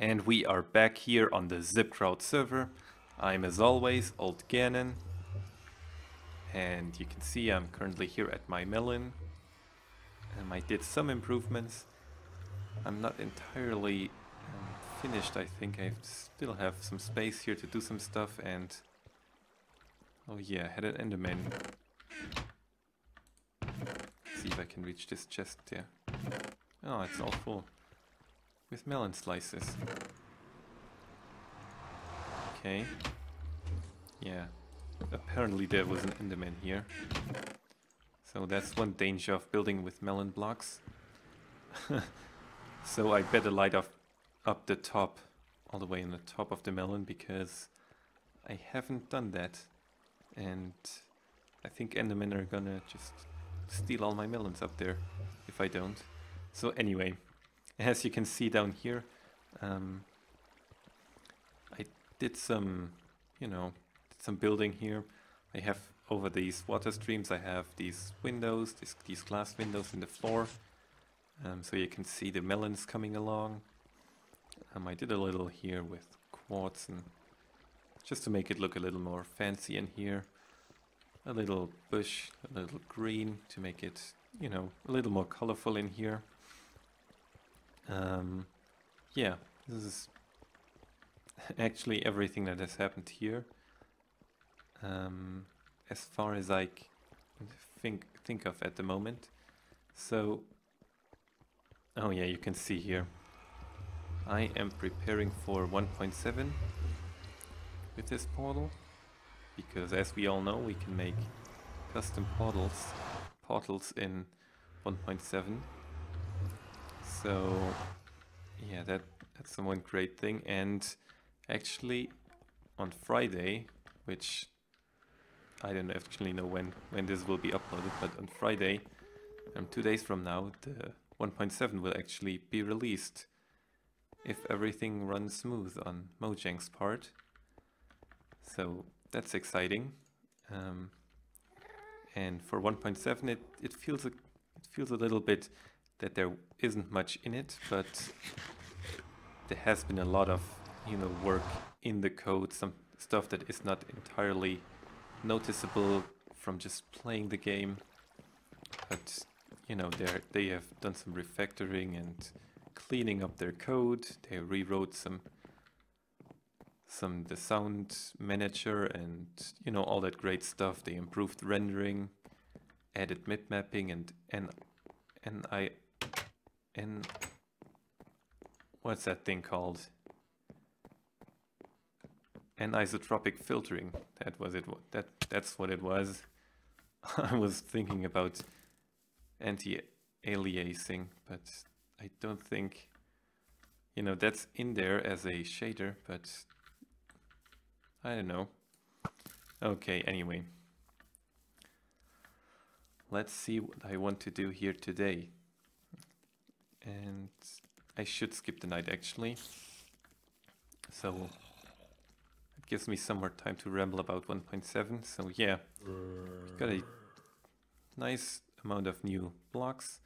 And we are back here on the Zipkrowd server. I'm as always Old Ganon. And you can see I'm currently here at my melon. And I did some improvements. I'm not entirely um, finished I think. I still have some space here to do some stuff and... Oh yeah, had an Enderman. see if I can reach this chest there. Oh, it's all full with melon slices. Okay. Yeah. Apparently there was an enderman here. So that's one danger of building with melon blocks. so I better light up, up the top, all the way in the top of the melon, because I haven't done that. And I think endermen are gonna just steal all my melons up there, if I don't. So anyway, as you can see down here, um, I did some, you know, some building here. I have over these water streams, I have these windows, these, these glass windows in the floor. Um, so you can see the melons coming along. Um, I did a little here with quartz and just to make it look a little more fancy in here. A little bush, a little green to make it, you know, a little more colorful in here. Um, yeah, this is actually everything that has happened here. Um, as far as I think think of at the moment. So, oh yeah, you can see here. I am preparing for 1.7 with this portal because as we all know we can make custom portals portals in 1.7 so yeah, that that's the one great thing. And actually, on Friday, which I don't actually know when when this will be uploaded, but on Friday, um, two days from now, the 1.7 will actually be released if everything runs smooth on Mojang's part. So that's exciting. Um, and for 1.7, it it feels a it feels a little bit that there isn't much in it, but there has been a lot of you know work in the code, some stuff that is not entirely noticeable from just playing the game. But you know they they have done some refactoring and cleaning up their code. They rewrote some some the sound manager and you know all that great stuff. They improved rendering, added mip mapping and and and I in what's that thing called? Anisotropic filtering. That was it. That that's what it was. I was thinking about anti-aliasing, but I don't think you know that's in there as a shader, but I don't know. Okay, anyway. Let's see what I want to do here today. And I should skip the night actually. So it gives me some more time to ramble about 1.7. So yeah, got a nice amount of new blocks.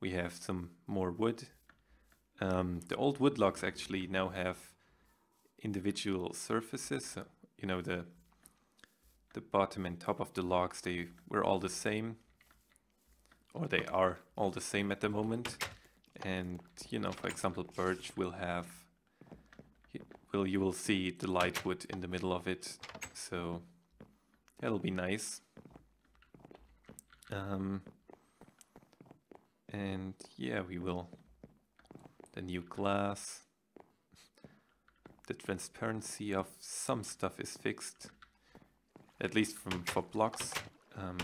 We have some more wood. Um, the old wood logs actually now have individual surfaces. So, you know, the the bottom and top of the logs, they were all the same. Or they are all the same at the moment and you know for example birch will have will you will see the light wood in the middle of it. So that'll be nice. Um, and yeah we will the new glass the transparency of some stuff is fixed at least from for blocks. Um,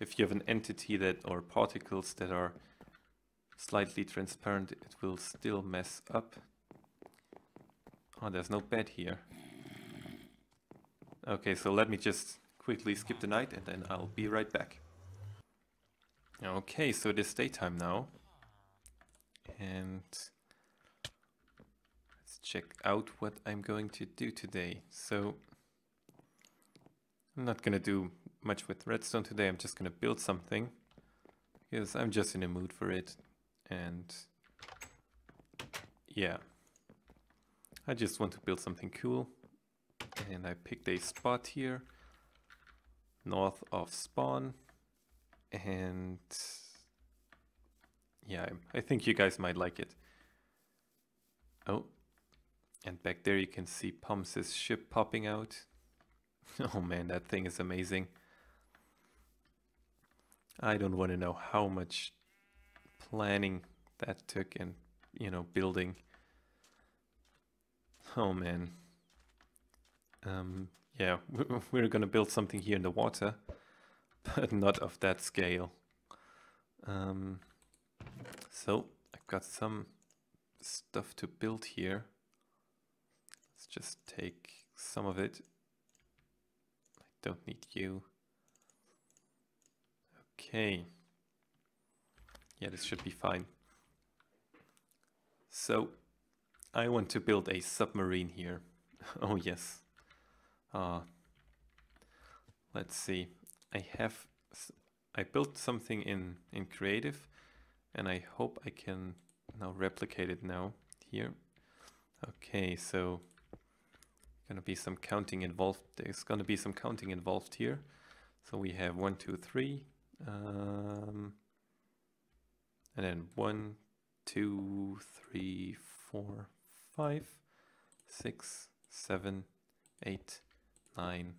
if you have an entity that or particles that are slightly transparent, it will still mess up. Oh, there's no bed here. Okay, so let me just quickly skip the night and then I'll be right back. Okay, so it is daytime now. And let's check out what I'm going to do today. So I'm not gonna do much with redstone today, I'm just gonna build something. Because I'm just in a mood for it and yeah I just want to build something cool. And I picked a spot here, north of spawn. And yeah, I think you guys might like it. Oh, and back there you can see Pumps' ship popping out. Oh man, that thing is amazing. I don't want to know how much planning that took and, you know, building. Oh man. Um, yeah, we're gonna build something here in the water, but not of that scale. Um, so, I've got some stuff to build here. Let's just take some of it. I don't need you. Okay. Yeah, this should be fine. So, I want to build a submarine here. oh yes. Uh, let's see. I have... I built something in, in creative and I hope I can now replicate it now here. Okay, so gonna be some counting involved. There's gonna be some counting involved here. So we have one, two, three, um, and then one, two, three, four, five, six, seven, eight, nine,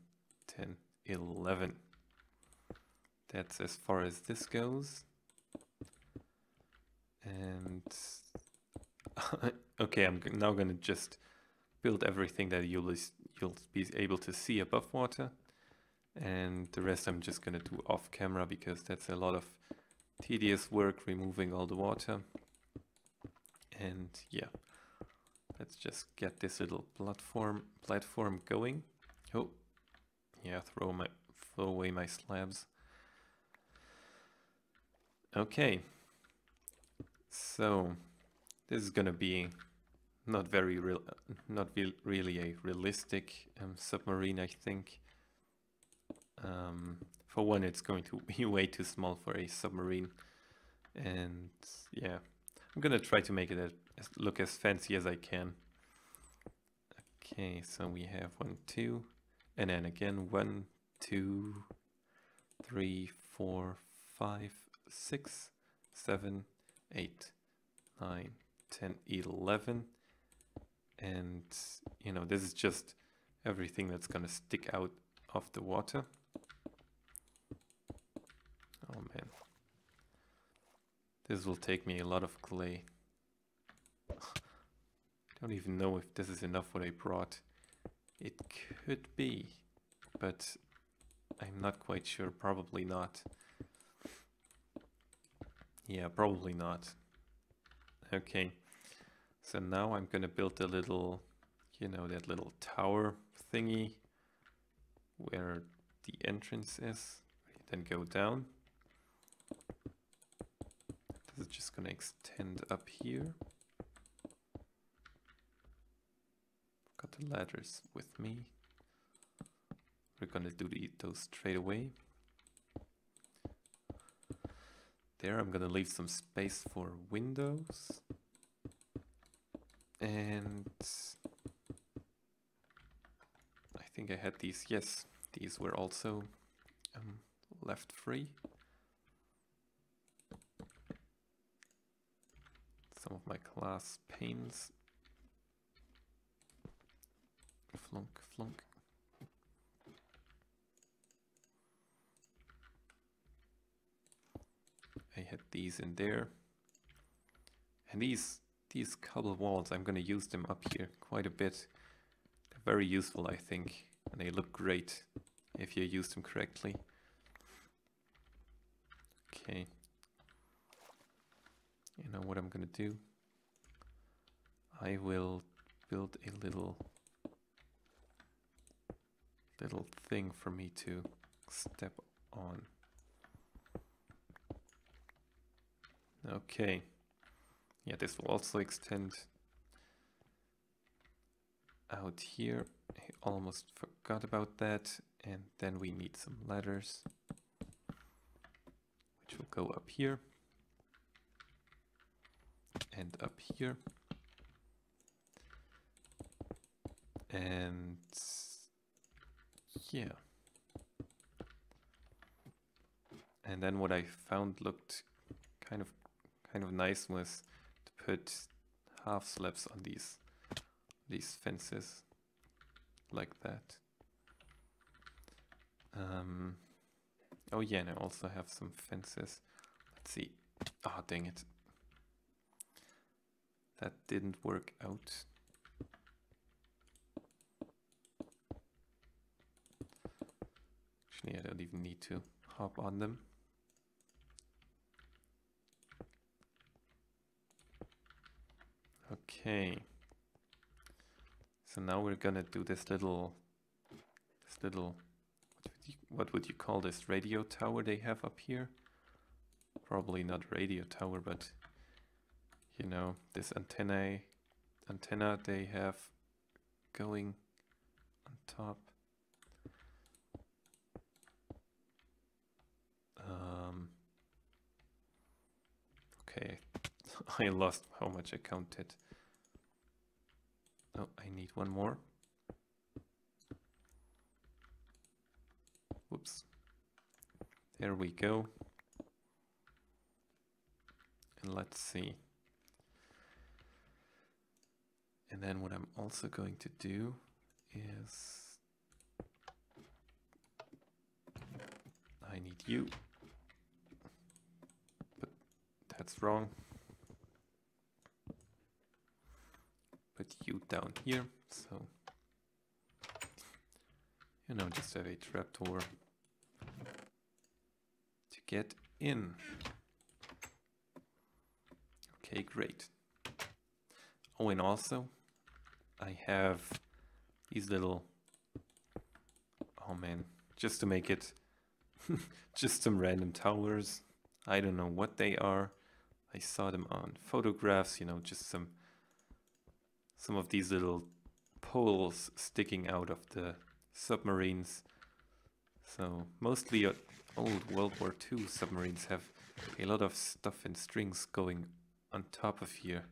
ten, eleven. That's as far as this goes. And okay, I'm now going to just build everything that you'll, you'll be able to see above water. And the rest I'm just going to do off camera because that's a lot of tedious work removing all the water. And yeah, let's just get this little platform platform going. Oh, yeah, throw my throw away my slabs. Okay, so this is gonna be not very real, not re really a realistic um, submarine, I think. Um, for one, it's going to be way too small for a submarine, and yeah, I'm gonna try to make it as, look as fancy as I can. Okay, so we have one, two, and then again one, two, three, four, five, six, seven, 8, 9, 10, 11. And, you know, this is just everything that's going to stick out of the water. Oh man. This will take me a lot of clay. I don't even know if this is enough what I brought. It could be, but I'm not quite sure. Probably not. Yeah, probably not. Okay, so now I'm gonna build a little, you know, that little tower thingy where the entrance is. Then go down. Just gonna extend up here. Got the ladders with me. We're gonna do the, those straight away. There I'm gonna leave some space for windows. And I think I had these, yes, these were also um, left free. Some of my glass panes. Flunk, flunk. I had these in there. And these these cobble walls, I'm gonna use them up here quite a bit. They're very useful, I think, and they look great if you use them correctly. Okay. You know what I'm gonna do? I will build a little little thing for me to step on. Okay. Yeah, this will also extend out here. I almost forgot about that. And then we need some ladders, which will go up here and up here. And yeah. And then what I found looked kind of kind of nice was to put half slabs on these these fences like that. Um, oh yeah, and I also have some fences. Let's see. Oh, dang it. That didn't work out. I don't even need to hop on them. Okay. So now we're gonna do this little, this little, what would you, what would you call this radio tower they have up here? Probably not radio tower, but you know, this antenna, antenna they have going on top. Um, okay, I lost how much I counted. Oh, I need one more. Whoops. There we go. And let's see. And then what I'm also going to do is I need you. But that's wrong. Put you down here, so you know, just have a trapdoor to get in. Okay, great. Oh, and also I have these little, oh man, just to make it, just some random towers. I don't know what they are. I saw them on photographs, you know, just some, some of these little poles sticking out of the submarines. So mostly old World War II submarines have a lot of stuff and strings going on top of here.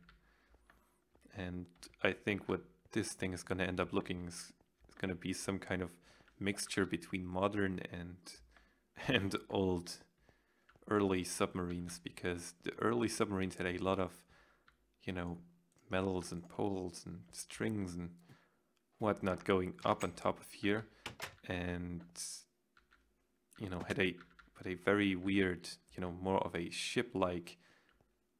And I think what this thing is going to end up looking is, is going to be some kind of mixture between modern and and old early submarines because the early submarines had a lot of you know metals and poles and strings and whatnot going up on top of here. And you know had a had a very weird you know more of a ship like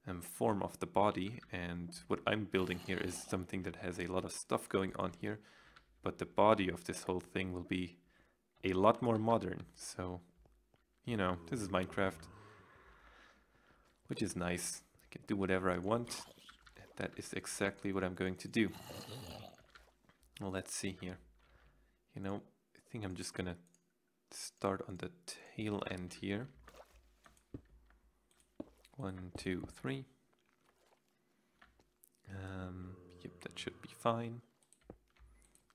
um, form of the body. And what I'm building here is something that has a lot of stuff going on here. But the body of this whole thing will be a lot more modern. So you know this is Minecraft which is nice. I can do whatever I want that is exactly what I'm going to do well let's see here you know I think I'm just gonna start on the tail end here one, two, three. Um, yep, that should be fine.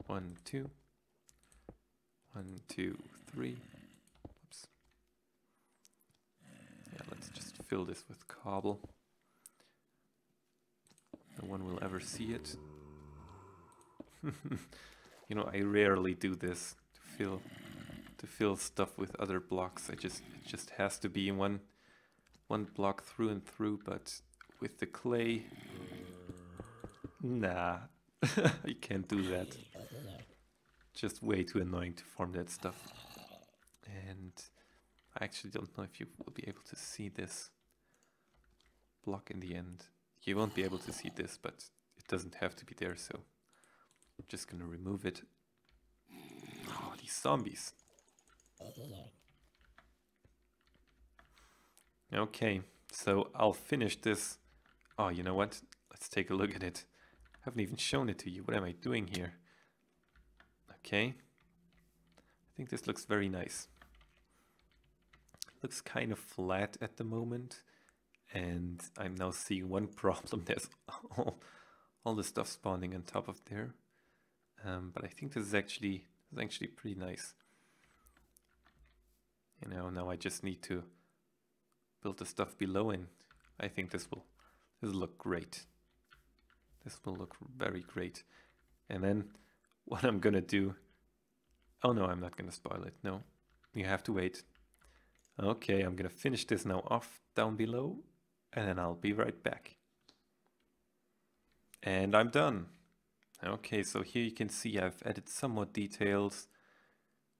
One, two. One, two, three. Oops. Yeah, let's just fill this with cobble. No one will ever see it. you know, I rarely do this to fill to fill stuff with other blocks. I just it just has to be one one block through and through, but with the clay, nah, I can't do that. Just way too annoying to form that stuff. And I actually don't know if you will be able to see this block in the end. You won't be able to see this, but it doesn't have to be there, so I'm just gonna remove it. Oh, these zombies. Okay, so I'll finish this. Oh, you know what? Let's take a look at it. I haven't even shown it to you. What am I doing here? Okay. I think this looks very nice. looks kind of flat at the moment. And I'm now seeing one problem. There's all, all the stuff spawning on top of there. Um, but I think this is actually, this is actually pretty nice. You know, now I just need to build the stuff below and I think this will this will look great. This will look very great. And then what I'm gonna do. Oh no, I'm not gonna spoil it. No, you have to wait. Okay, I'm gonna finish this now off down below and then I'll be right back. And I'm done. Okay, so here you can see I've added some more details.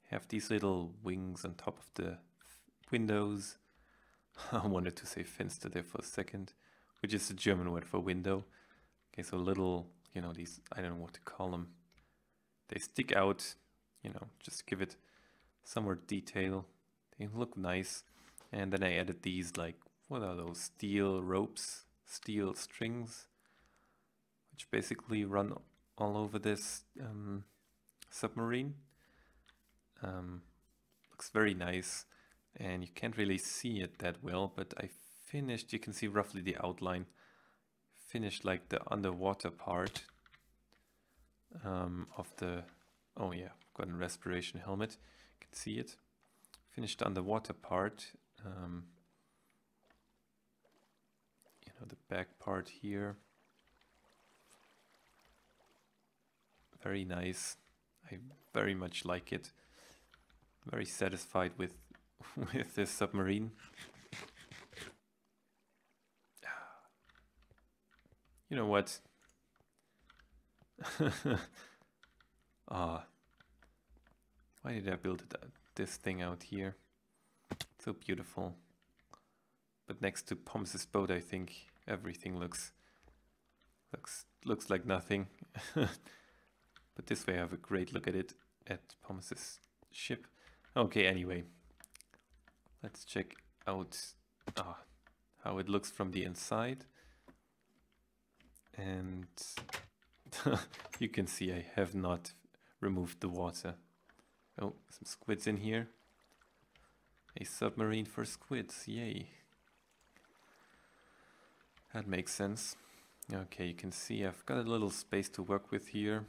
Have these little wings on top of the windows. I wanted to say Fenster there for a second, which is the German word for window. Okay, so little, you know, these, I don't know what to call them. They stick out, you know, just give it some more detail. They look nice. And then I added these like, what are those? Steel ropes, steel strings, which basically run all over this um, submarine. Um, looks very nice. And you can't really see it that well, but I finished, you can see roughly the outline, finished like the underwater part um, of the, oh yeah, got a respiration helmet, you can see it, finished underwater part, um, the back part here, very nice, I very much like it, very satisfied with with this submarine. You know what? Ah, why did I build it, this thing out here? So beautiful. But next to Pommes's boat, I think everything looks looks looks like nothing. but this way I have a great look at it at Pommes's ship. Okay, anyway, Let's check out ah, how it looks from the inside. And you can see I have not removed the water. Oh, some squids in here. A submarine for squids, yay. That makes sense. Okay, you can see I've got a little space to work with here.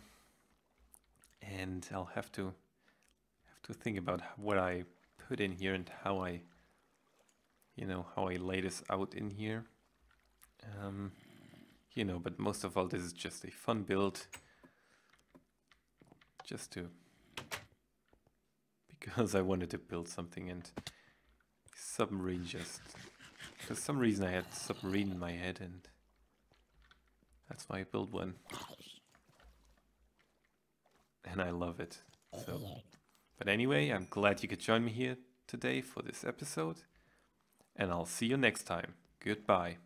And I'll have to have to think about what I put in here and how I, you know, how I lay this out in here. Um, you know, but most of all, this is just a fun build. Just to, because I wanted to build something and submarine just, for some reason I had submarine in my head and that's why I built one. And I love it. So. But anyway, I'm glad you could join me here today for this episode, and I'll see you next time. Goodbye.